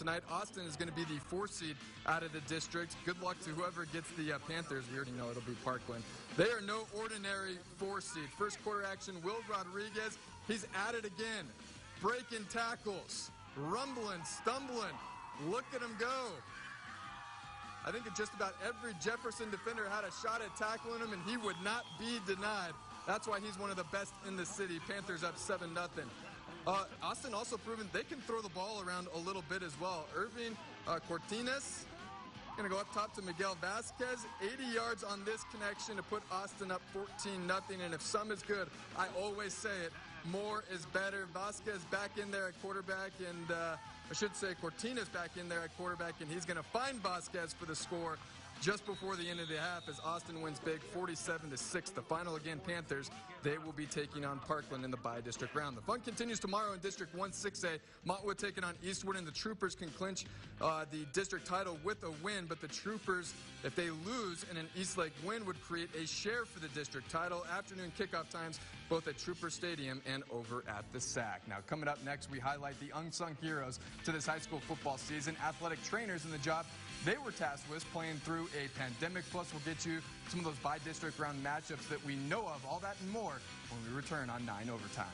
tonight. Austin is going to be the four seed out of the district. Good luck to whoever gets the uh, Panthers. We already know it'll be Parkland. They are no ordinary four seed. First quarter action, Will Rodriguez. He's at it again. Breaking tackles, rumbling, stumbling. Look at him go. I think just about every Jefferson defender had a shot at tackling him, and he would not be denied. That's why he's one of the best in the city. Panthers up 7 0. Uh, Austin also proven they can throw the ball around a little bit as well. Irving uh, going to go up top to Miguel Vasquez. 80 yards on this connection to put Austin up 14 nothing. And if some is good, I always say it, more is better. Vasquez back in there at quarterback, and uh, I should say Cortina's back in there at quarterback, and he's going to find Vasquez for the score just before the end of the half as Austin wins big 47 to 6. The final again, Panthers. They will be taking on Parkland in the bi-district round. The fun continues tomorrow in District 1 6A. Montwood taking on Eastwood, and the Troopers can clinch uh, the district title with a win. But the Troopers, if they lose and an Eastlake win, would create a share for the district title. Afternoon kickoff times both at Trooper Stadium and over at the SAC. Now, coming up next, we highlight the unsung heroes to this high school football season, athletic trainers in the job they were tasked with playing through a pandemic. Plus, we'll get you some of those bi-district round matchups that we know of. All that and more when we return on 9 Overtime.